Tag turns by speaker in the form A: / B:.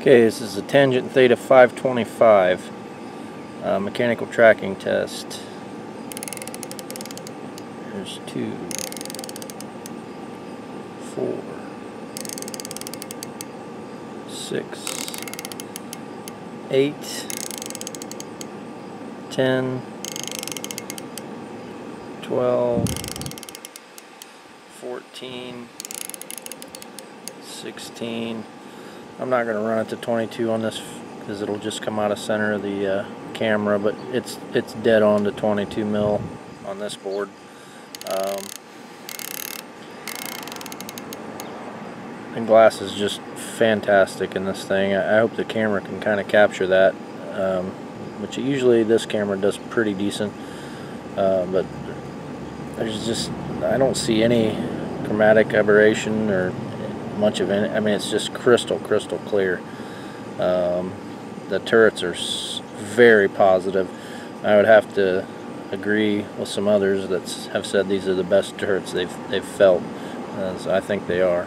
A: Okay, this is a tangent theta 525 uh, mechanical tracking test. There's two, four, six, eight, ten, twelve, fourteen, sixteen. I'm not going to run it to 22 on this because it'll just come out of center of the uh, camera, but it's it's dead on to 22 mil on this board. Um, and glass is just fantastic in this thing. I, I hope the camera can kind of capture that, um, which usually this camera does pretty decent. Uh, but there's just I don't see any chromatic aberration or much of any. I mean, it's just crystal, crystal clear. Um, the turrets are very positive. I would have to agree with some others that have said these are the best turrets they've they've felt, as I think they are.